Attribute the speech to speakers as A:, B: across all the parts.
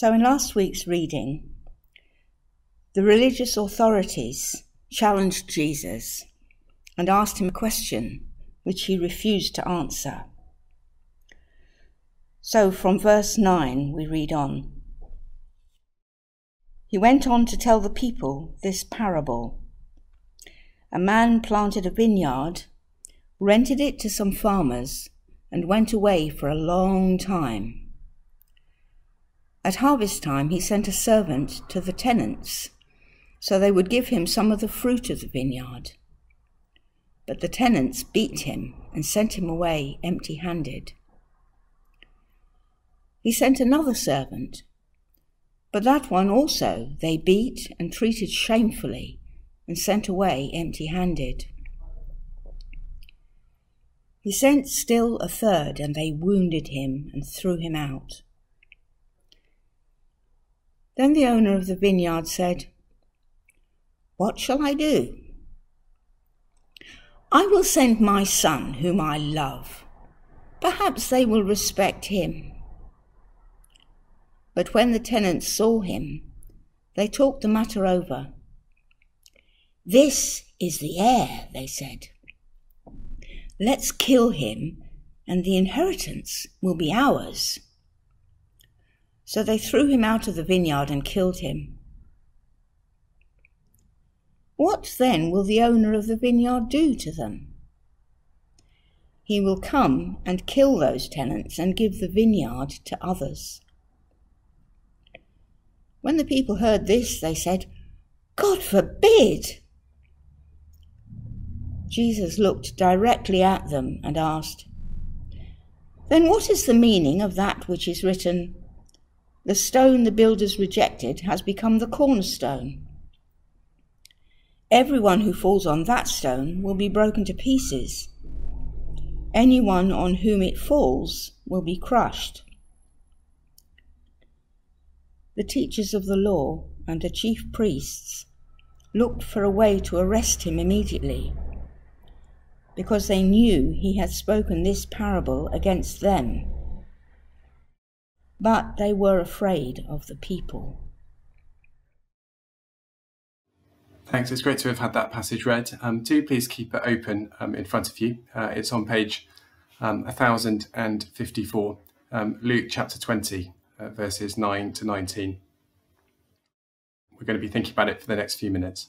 A: So, in last week's reading, the religious authorities challenged Jesus and asked him a question which he refused to answer. So, from verse 9, we read on. He went on to tell the people this parable. A man planted a vineyard, rented it to some farmers, and went away for a long time. At harvest time, he sent a servant to the tenants so they would give him some of the fruit of the vineyard. But the tenants beat him and sent him away empty handed. He sent another servant, but that one also they beat and treated shamefully and sent away empty handed. He sent still a third, and they wounded him and threw him out. Then the owner of the vineyard said, What shall I do? I will send my son, whom I love. Perhaps they will respect him. But when the tenants saw him, they talked the matter over. This is the heir, they said. Let's kill him, and the inheritance will be ours. So they threw him out of the vineyard and killed him. What then will the owner of the vineyard do to them? He will come and kill those tenants and give the vineyard to others. When the people heard this, they said, God forbid! Jesus looked directly at them and asked, Then what is the meaning of that which is written, the stone the builders rejected has become the cornerstone. Everyone who falls on that stone will be broken to pieces. Anyone on whom it falls will be crushed. The teachers of the law and the chief priests looked for a way to arrest him immediately, because they knew he had spoken this parable against them but they were afraid of the people.
B: Thanks. It's great to have had that passage read. Um, do please keep it open um, in front of you. Uh, it's on page um, 1054, um, Luke chapter 20, uh, verses 9 to 19. We're going to be thinking about it for the next few minutes.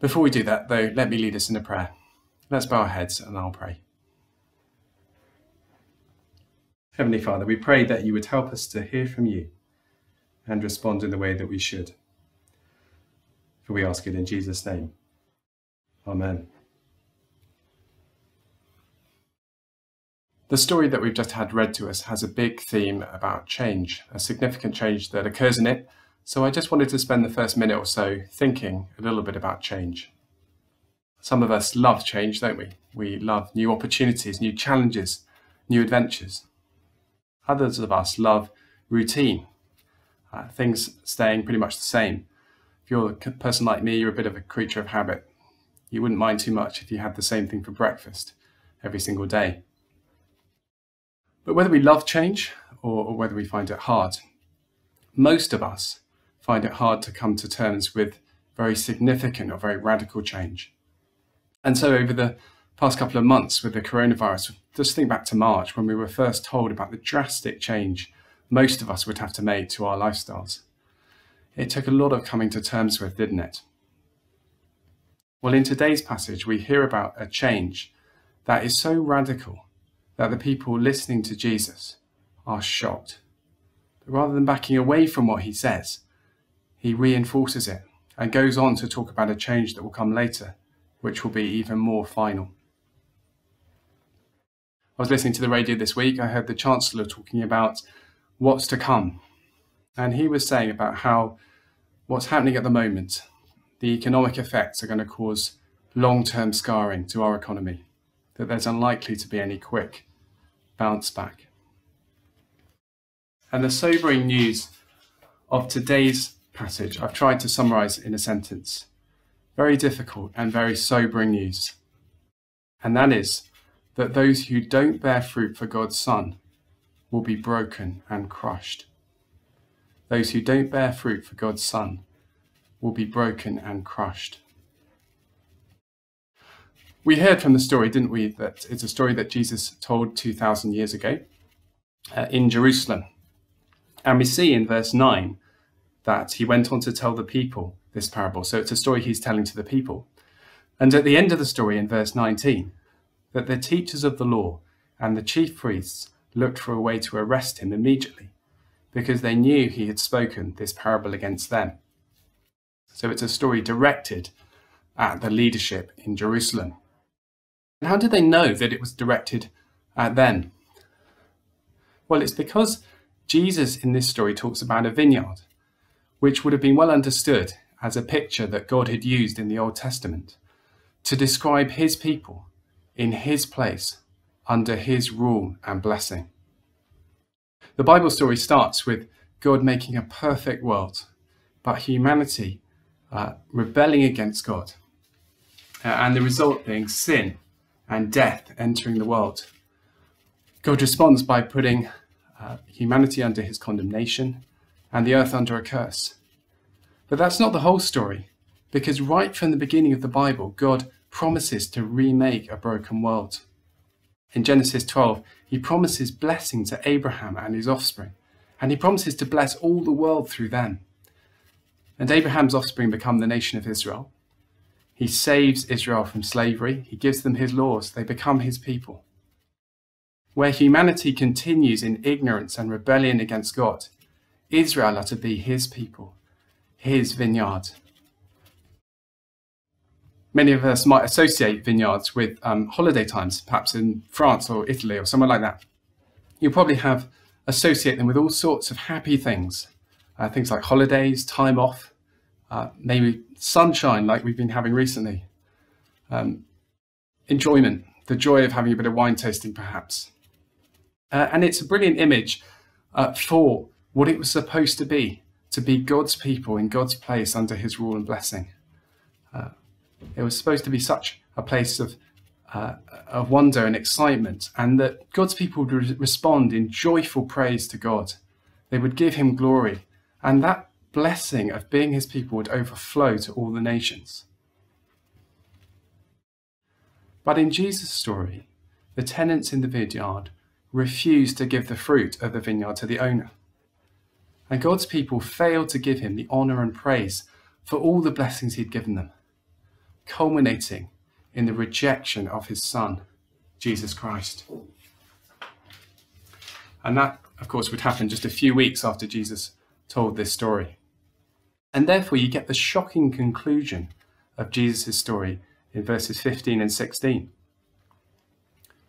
B: Before we do that, though, let me lead us in a prayer. Let's bow our heads and I'll pray. Heavenly Father, we pray that you would help us to hear from you and respond in the way that we should. For we ask it in Jesus' name. Amen. The story that we've just had read to us has a big theme about change, a significant change that occurs in it. So I just wanted to spend the first minute or so thinking a little bit about change. Some of us love change, don't we? We love new opportunities, new challenges, new adventures. Others of us love routine, uh, things staying pretty much the same. If you're a person like me, you're a bit of a creature of habit. You wouldn't mind too much if you had the same thing for breakfast every single day. But whether we love change or, or whether we find it hard, most of us find it hard to come to terms with very significant or very radical change. And so over the past couple of months with the coronavirus, just think back to March when we were first told about the drastic change most of us would have to make to our lifestyles. It took a lot of coming to terms with, didn't it? Well, in today's passage, we hear about a change that is so radical that the people listening to Jesus are shocked. But rather than backing away from what he says, he reinforces it and goes on to talk about a change that will come later, which will be even more final. I was listening to the radio this week. I heard the Chancellor talking about what's to come. And he was saying about how what's happening at the moment, the economic effects are going to cause long term scarring to our economy, that there's unlikely to be any quick bounce back. And the sobering news of today's passage, I've tried to summarize in a sentence. Very difficult and very sobering news. And that is that those who don't bear fruit for God's Son will be broken and crushed. those who don't bear fruit for God's Son, will be broken and crushed. We heard from the story, didn't we, that it's a story that Jesus told 2,000 years ago uh, in Jerusalem. And we see in verse 9 that he went on to tell the people this parable. So it's a story he's telling to the people. And at the end of the story, in verse 19, that the teachers of the law and the chief priests looked for a way to arrest him immediately because they knew he had spoken this parable against them. So it's a story directed at the leadership in Jerusalem. And how did they know that it was directed at them? Well, it's because Jesus in this story talks about a vineyard, which would have been well understood as a picture that God had used in the Old Testament to describe his people in his place under his rule and blessing. The Bible story starts with God making a perfect world, but humanity uh, rebelling against God, uh, and the result being sin and death entering the world. God responds by putting uh, humanity under his condemnation and the earth under a curse. But that's not the whole story, because right from the beginning of the Bible, God promises to remake a broken world. In Genesis 12, he promises blessing to Abraham and his offspring, and he promises to bless all the world through them. And Abraham's offspring become the nation of Israel. He saves Israel from slavery, he gives them his laws, they become his people. Where humanity continues in ignorance and rebellion against God, Israel are to be his people, his vineyard. Many of us might associate vineyards with um, holiday times, perhaps in France or Italy or somewhere like that. You'll probably have associate them with all sorts of happy things, uh, things like holidays, time off, uh, maybe sunshine like we've been having recently, um, enjoyment, the joy of having a bit of wine tasting perhaps. Uh, and it's a brilliant image uh, for what it was supposed to be, to be God's people in God's place under his rule and blessing. It was supposed to be such a place of, uh, of wonder and excitement, and that God's people would re- respond in joyful praise to God. They would give him glory, and that blessing of being his people would overflow to all the nations. But in Jesus' story, the tenants in the vineyard refused to give the fruit of the vineyard to the owner. And God's people failed to give him the honour and praise for all the blessings he'd given them culminating in the rejection of his son, Jesus Christ. And that, of course, would happen just a few weeks after Jesus told this story. And therefore, you get the shocking conclusion of Jesus' story in verses 15 and 16.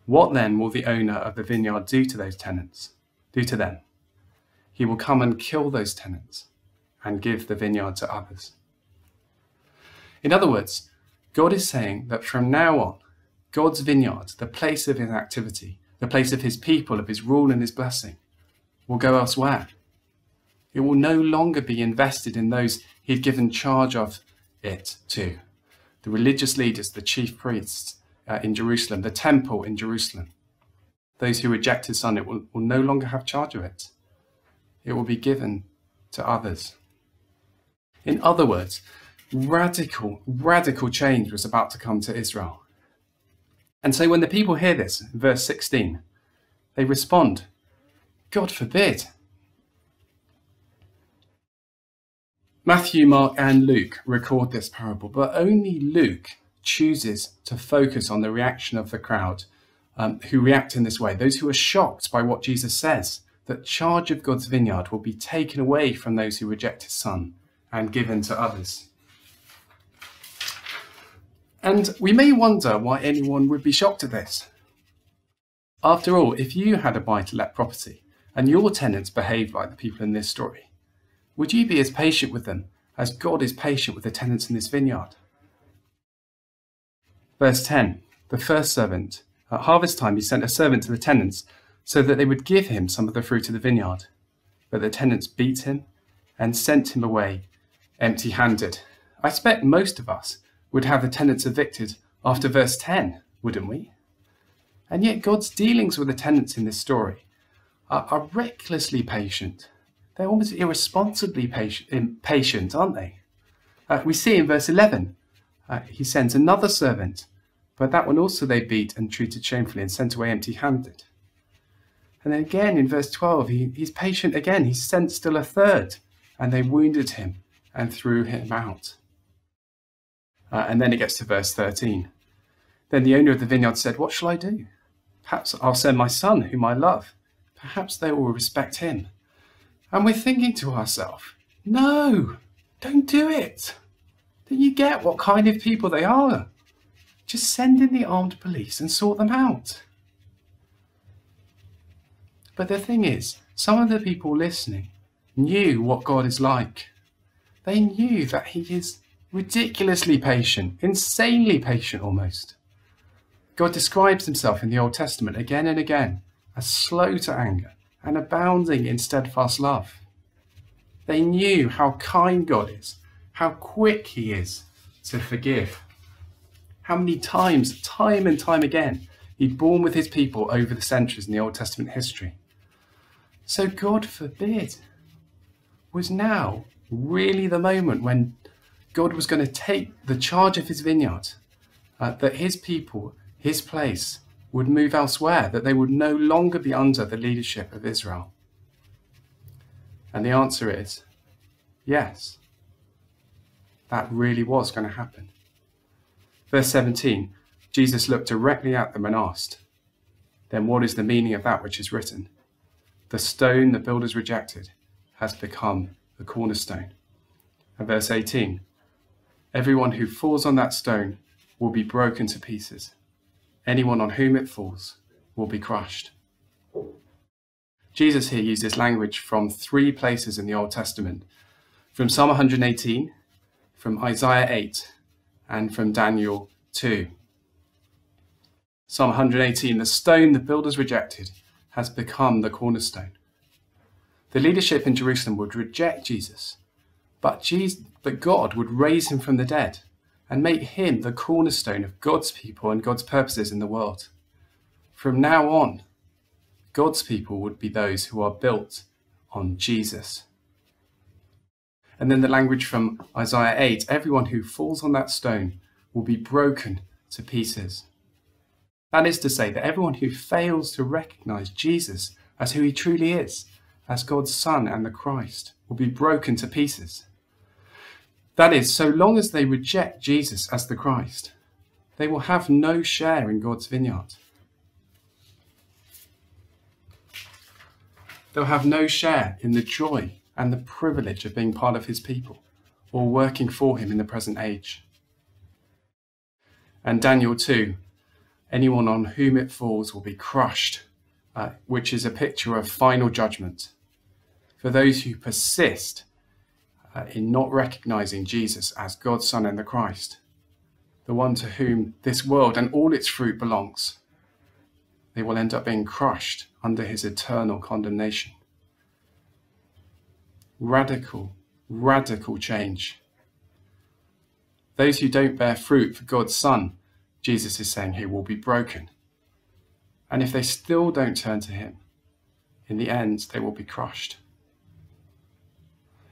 B: What then will the owner of the vineyard do to those tenants? Do to them? He will come and kill those tenants and give the vineyard to others. In other words, God is saying that from now on, God's vineyard, the place of his activity, the place of his people, of his rule and his blessing, will go elsewhere. It will no longer be invested in those he had given charge of it to the religious leaders, the chief priests uh, in Jerusalem, the temple in Jerusalem. Those who reject his son, it will, will no longer have charge of it. It will be given to others. In other words, radical, radical change was about to come to Israel. And so when the people hear this, verse 16, they respond, God forbid. Matthew, Mark, and Luke record this parable, but only Luke chooses to focus on the reaction of the crowd um, who react in this way, those who are shocked by what Jesus says, that charge of God's vineyard will be taken away from those who reject his son and given to others. And we may wonder why anyone would be shocked at this. After all, if you had a buy to let property and your tenants behaved like the people in this story, would you be as patient with them as God is patient with the tenants in this vineyard? Verse 10 The first servant, at harvest time, he sent a servant to the tenants so that they would give him some of the fruit of the vineyard. But the tenants beat him and sent him away empty handed. I expect most of us would have the tenants evicted after verse 10, wouldn't we? And yet, God's dealings with the tenants in this story are, are recklessly patient. they're almost irresponsibly patient, aren't they? Uh, we see in verse 11, uh, he sends another servant, but that one also they beat and treated shamefully and sent away empty handed. And then again in verse 12, he, he's patient again. He sent still a third, and they wounded him and threw him out. Uh, and then it gets to verse 13. Then the owner of the vineyard said, What shall I do? Perhaps I'll send my son, whom I love. Perhaps they will respect him. And we're thinking to ourselves, No, don't do it. Then you get what kind of people they are. Just send in the armed police and sort them out. But the thing is, some of the people listening knew what God is like. They knew that He is ridiculously patient, insanely patient almost. God describes himself in the Old Testament again and again as slow to anger and abounding in steadfast love. They knew how kind God is, how quick he is to forgive. How many times, time and time again, he'd borne with his people over the centuries in the Old Testament history. So, God forbid, was now really the moment when God was going to take the charge of his vineyard, uh, that his people his place would move elsewhere, that they would no longer be under the leadership of Israel? And the answer is yes. That really was going to happen. Verse 17 Jesus looked directly at them and asked, Then what is the meaning of that which is written? The stone the builders rejected has become the cornerstone. And verse 18 Everyone who falls on that stone will be broken to pieces Anyone on whom it falls will be crushed. Jesus here uses language from three places in the Old Testament from Psalm 118, from Isaiah 8, and from Daniel 2. Psalm 118 The stone the builders rejected has become the cornerstone. The leadership in Jerusalem would reject Jesus, but, Jesus, but God would raise him from the dead and make him the cornerstone of God's people and God's purposes in the world. From now on, God's people would be those who are built on Jesus. And then the language from Isaiah 8 everyone who falls on that stone will be broken to pieces. That is to say, that everyone who fails to recognize Jesus as who he truly is, as God's Son and the Christ, will be broken to pieces. That is, so long as they reject Jesus as the Christ, they will have no share in God's vineyard. They'll have no share in the joy and the privilege of being part of his people or working for him in the present age. And Daniel 2 anyone on whom it falls will be crushed, uh, which is a picture of final judgment. For those who persist uh, in not recognizing Jesus as God's Son and the Christ, the one to whom this world and all its fruit belongs. They will end up being crushed under his eternal condemnation. Radical, radical change. Those who don't bear fruit for God's Son, Jesus is saying he will be broken. And if they still don't turn to him, in the end, they will be crushed.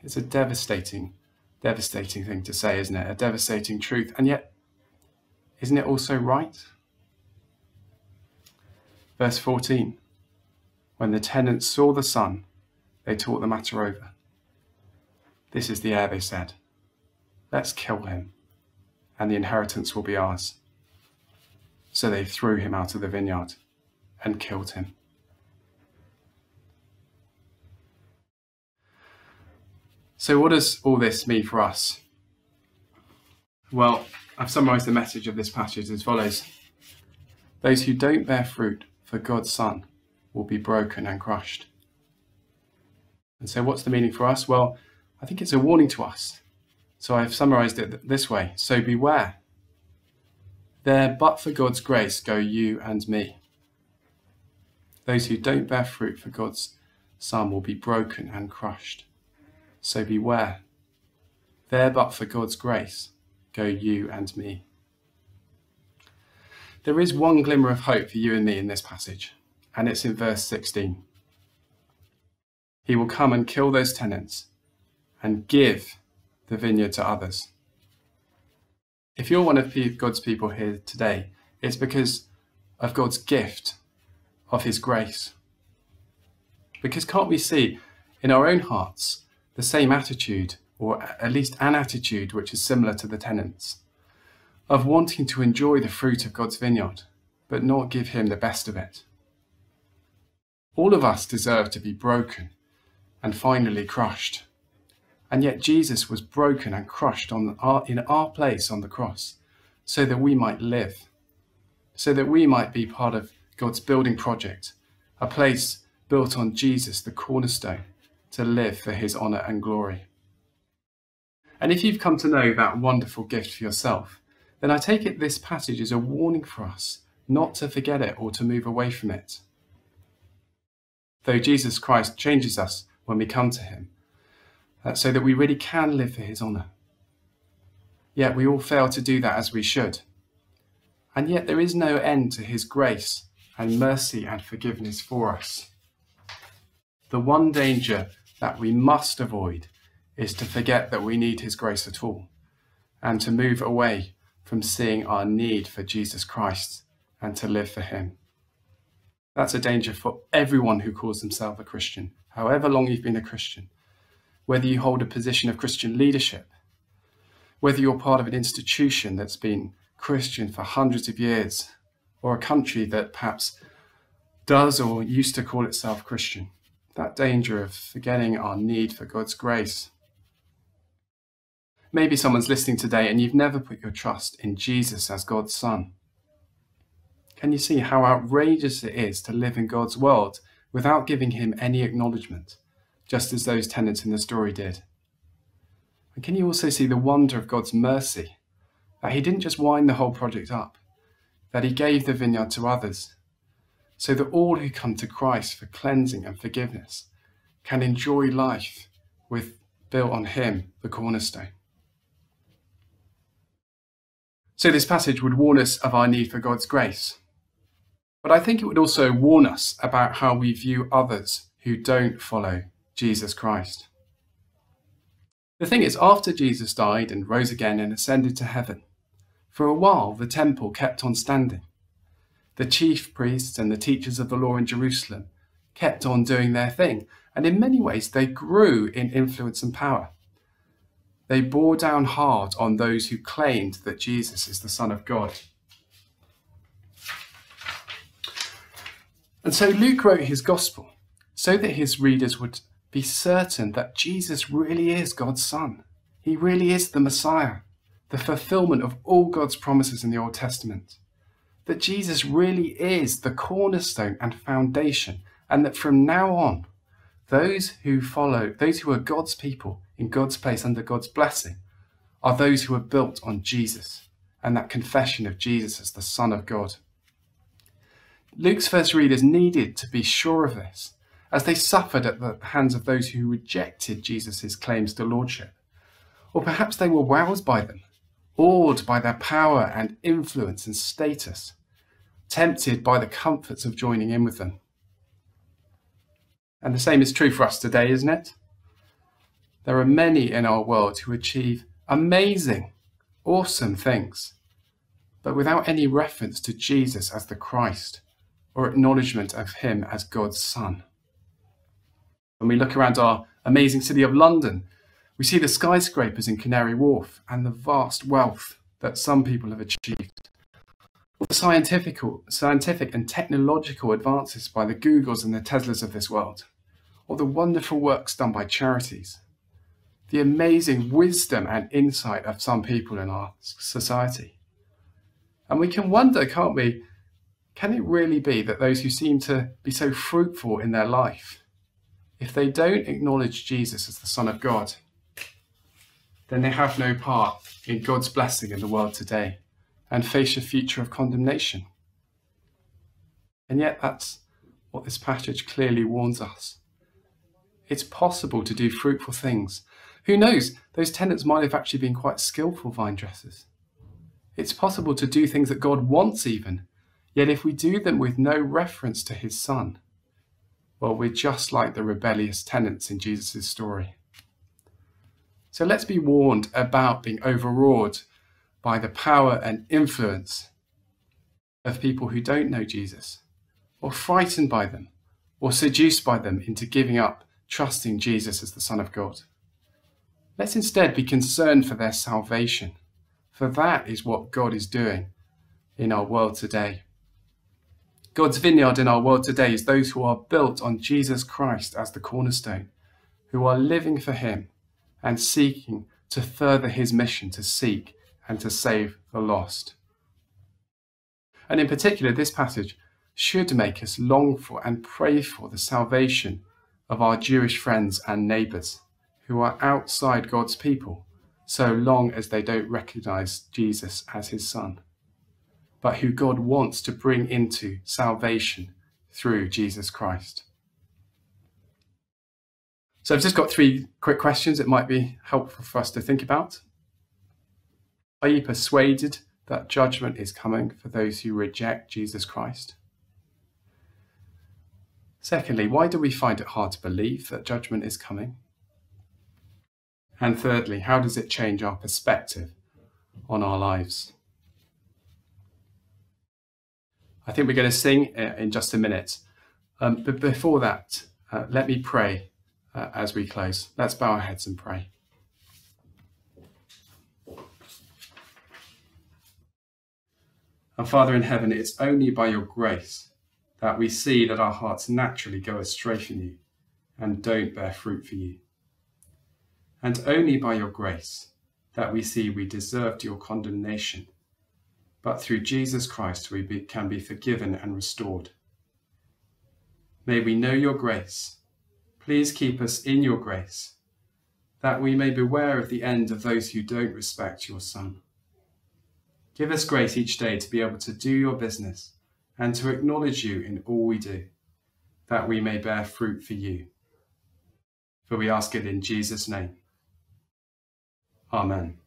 B: It's a devastating, devastating thing to say, isn't it? A devastating truth. And yet, isn't it also right? Verse 14 When the tenants saw the son, they talked the matter over. This is the heir, they said. Let's kill him, and the inheritance will be ours. So they threw him out of the vineyard and killed him. So, what does all this mean for us? Well, I've summarized the message of this passage as follows Those who don't bear fruit for God's Son will be broken and crushed. And so, what's the meaning for us? Well, I think it's a warning to us. So, I've summarized it this way So, beware. There, but for God's grace, go you and me. Those who don't bear fruit for God's Son will be broken and crushed so beware. There but for God's grace go you and me. There is one glimmer of hope for you and me in this passage, and it's in verse 16. he will come and kill those tenants and give the vineyard to others. If you're one of God's people here today, it's because of God's gift of his grace. Because can't we see in our own hearts the same attitude, or at least an attitude which is similar to the tenants, of wanting to enjoy the fruit of God's vineyard, but not give him the best of it? All of us deserve to be broken and finally crushed. And yet Jesus was broken and crushed on our, in our place on the cross so that we might live, so that we might be part of God's building project, a place built on Jesus, the cornerstone, to live for his honour and glory. And if you've come to know that wonderful gift for yourself, then I take it this passage is a warning for us not to forget it or to move away from it. Though Jesus Christ changes us when we come to him, uh, so that we really can live for his honour. Yet we all fail to do that as we should. And yet there is no end to his grace and mercy and forgiveness for us. The one danger that we must avoid is to forget that we need his grace at all and to move away from seeing our need for Jesus Christ and to live for him. That's a danger for everyone who calls themselves a Christian, however long you've been a Christian whether you hold a position of Christian leadership, whether you're part of an institution that's been Christian for hundreds of years, or a country that perhaps does or used to call itself Christian. That danger of forgetting our need for God's grace. Maybe someone's listening today and you've never put your trust in Jesus as God's Son. Can you see how outrageous it is to live in God's world without giving Him any acknowledgement? just as those tenants in the story did. And can you also see the wonder of God's mercy? That He didn't just wind the whole project up, that He gave the vineyard to others, so that all who come to Christ for cleansing and forgiveness can enjoy life with built on Him, the cornerstone. So, this passage would warn us of our need for God's grace. But I think it would also warn us about how we view others who don't follow Jesus Christ. The thing is, after Jesus died and rose again and ascended to heaven, for a while the temple kept on standing. The chief priests and the teachers of the law in Jerusalem kept on doing their thing, and in many ways they grew in influence and power. They bore down hard on those who claimed that Jesus is the Son of God. And so Luke wrote his gospel so that his readers would be certain that Jesus really is God's Son. He really is the Messiah, the fulfillment of all God's promises in the Old Testament. That Jesus really is the cornerstone and foundation, and that from now on, those who follow, those who are God's people in God's place under God's blessing, are those who are built on Jesus and that confession of Jesus as the Son of God. Luke's first readers needed to be sure of this as they suffered at the hands of those who rejected Jesus' claims to lordship. Or perhaps they were wowed by them, awed by their power and influence and status, tempted by the comforts of joining in with them. And the same is true for us today, isn't it? There are many in our world who achieve amazing, awesome things, but without any reference to Jesus as the Christ or acknowledgement of him as God's Son. When we look around our amazing city of London, we see the skyscrapers in Canary Wharf and the vast wealth that some people have achieved. The scientific, scientific and technological advances by the Googles and the Teslas of this world, or the wonderful works done by charities, the amazing wisdom and insight of some people in our society. And we can wonder, can't we, can it really be that those who seem to be so fruitful in their life if they don't acknowledge Jesus as the Son of God, then they have no part in God's blessing in the world today and face a future of condemnation. And yet, that's what this passage clearly warns us. It's possible to do fruitful things. Who knows? Those tenants might have actually been quite skillful vine dressers. It's possible to do things that God wants, even, yet if we do them with no reference to his Son, well, we're just like the rebellious tenants in Jesus' story. So let's be warned about being overawed by the power and influence of people who don't know Jesus, or frightened by them, or seduced by them into giving up trusting Jesus as the Son of God. Let's instead be concerned for their salvation, for that is what God is doing in our world today. God's vineyard in our world today is those who are built on Jesus Christ as the cornerstone, who are living for Him and seeking to further His mission to seek and to save the lost. And in particular, this passage should make us long for and pray for the salvation of our Jewish friends and neighbours who are outside God's people so long as they don't recognize Jesus as his son but who God wants to bring into salvation through Jesus Christ. So I've just got three quick questions it might be helpful for us to think about. Are you persuaded that judgment is coming for those who reject Jesus Christ? Secondly, why do we find it hard to believe that judgment is coming? And thirdly, how does it change our perspective on our lives? I think we're going to sing in just a minute. Um, but before that, uh, let me pray uh, as we close. Let's bow our heads and pray. Our Father in heaven, it's only by your grace that we see that our hearts naturally go astray from you and don't bear fruit for you. And only by your grace that we see we deserved your condemnation but through Jesus Christ we be, can be forgiven and restored. May we know your grace. Please keep us in your grace, that we may beware of the end of those who don't respect your Son. Give us grace each day to be able to do your business and to acknowledge you in all we do, that we may bear fruit for you. For we ask it in Jesus' name. Amen.